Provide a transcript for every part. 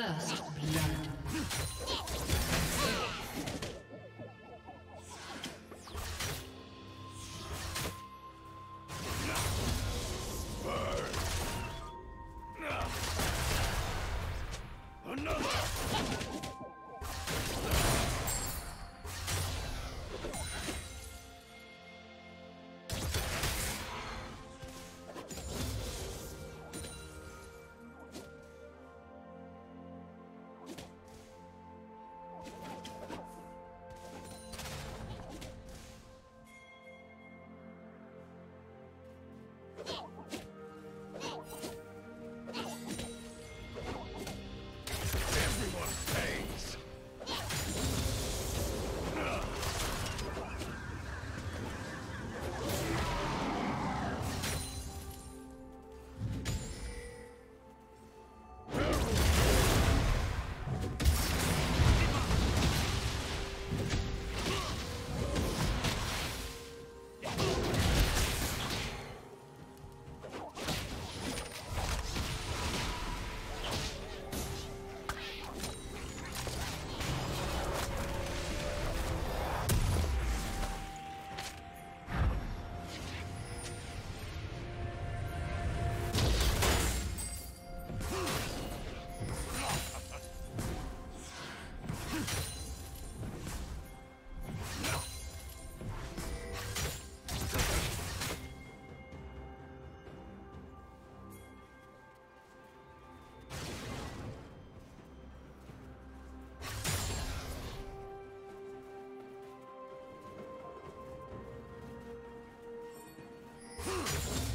First down.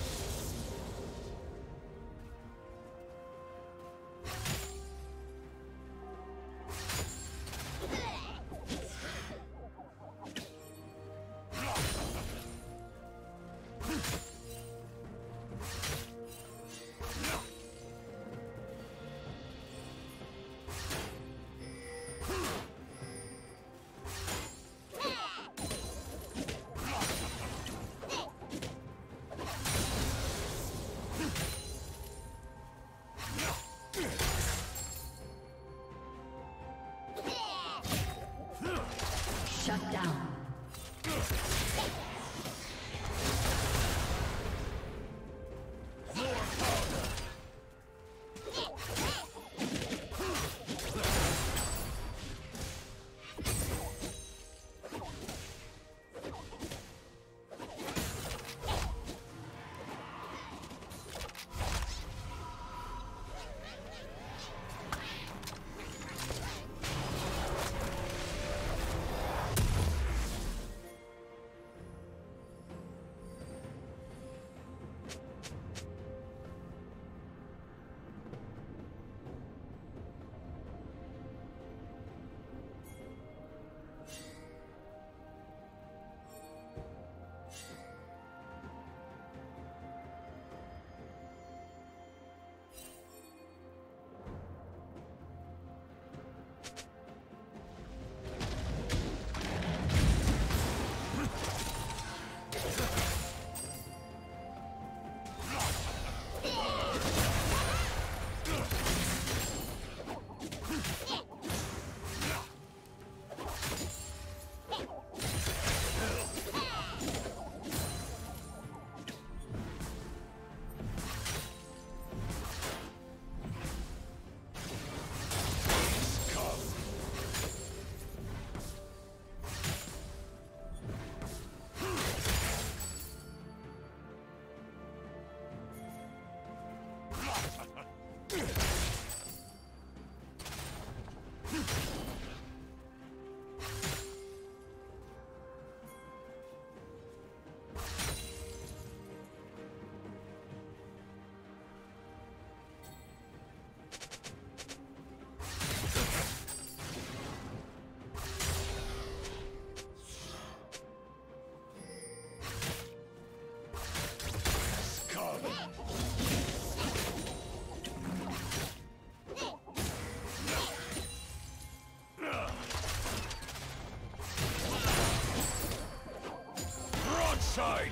side!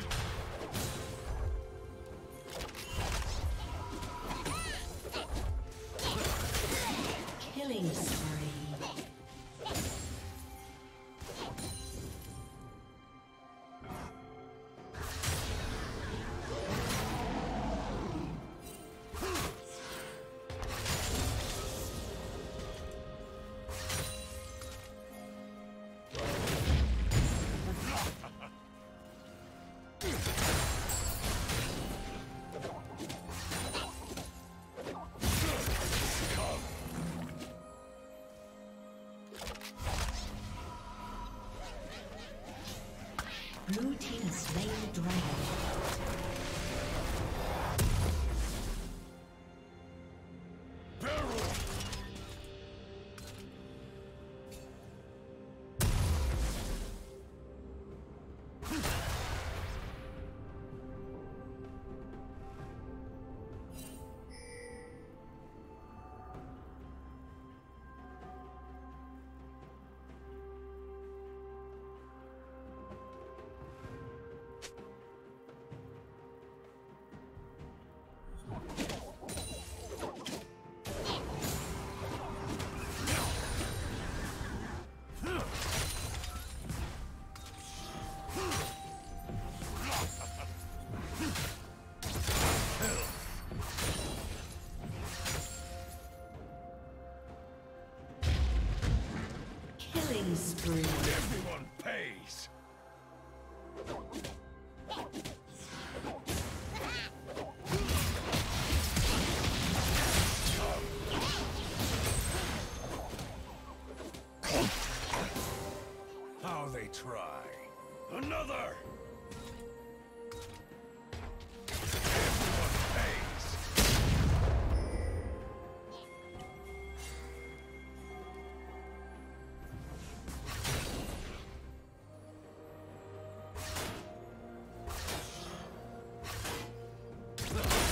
Killing dragon. another! Everyone pays!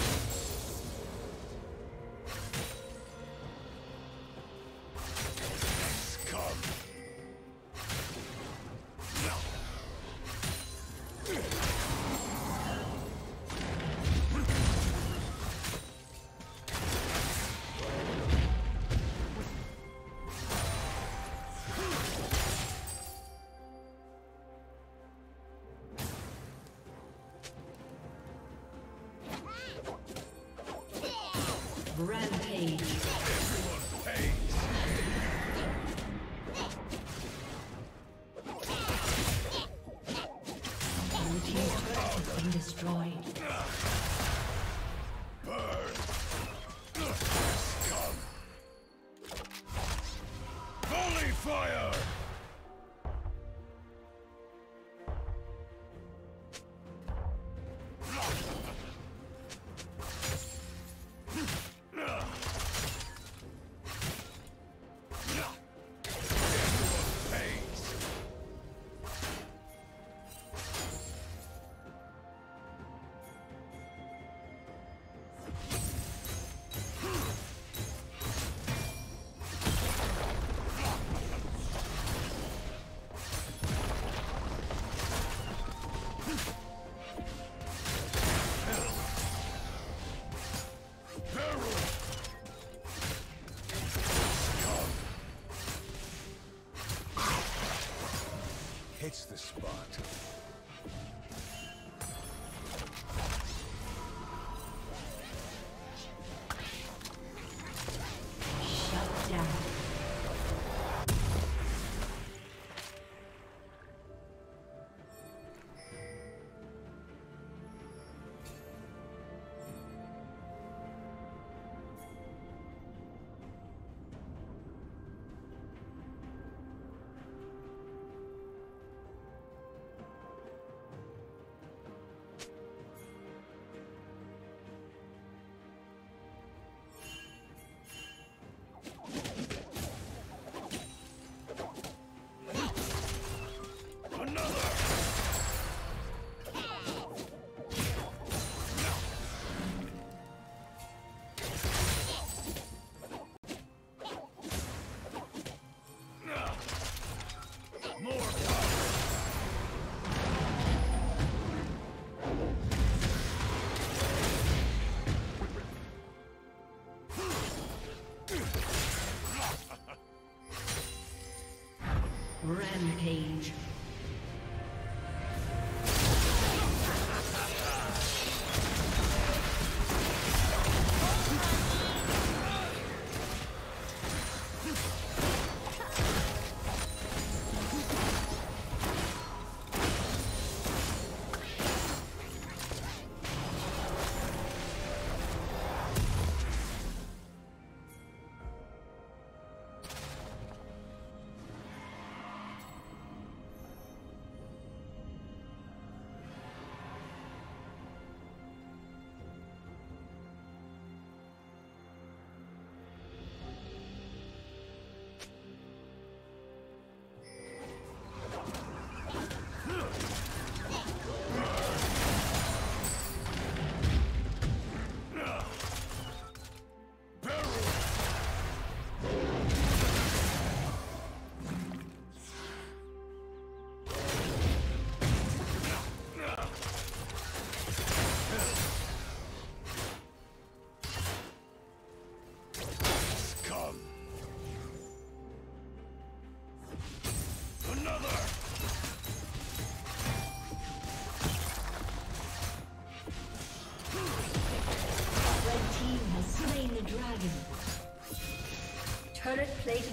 team's turret has been destroyed. Burn. Rampage.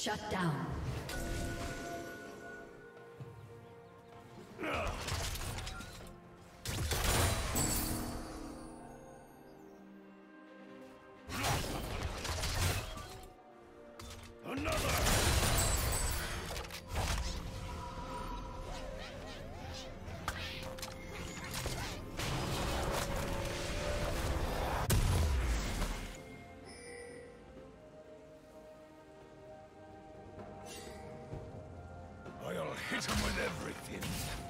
Shut down. Him with everything.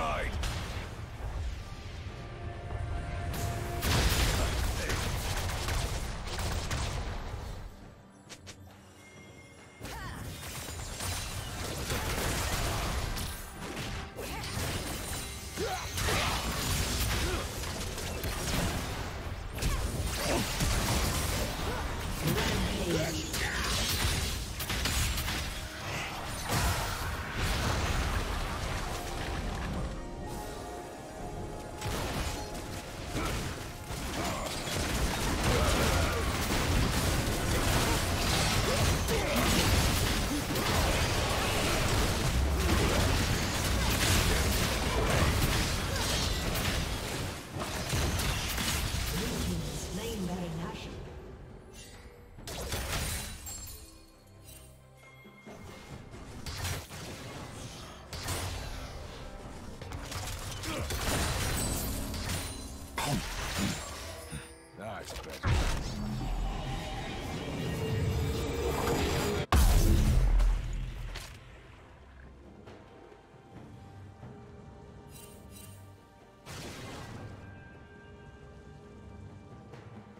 Broadside! Better.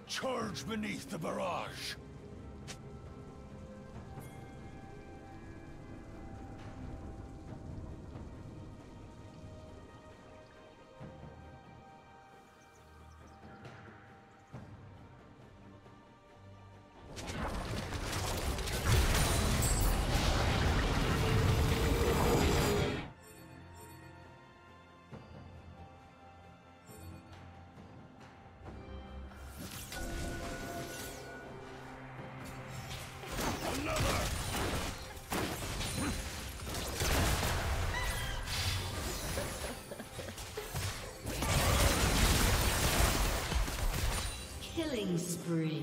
Charge beneath the barrage! Killing spree.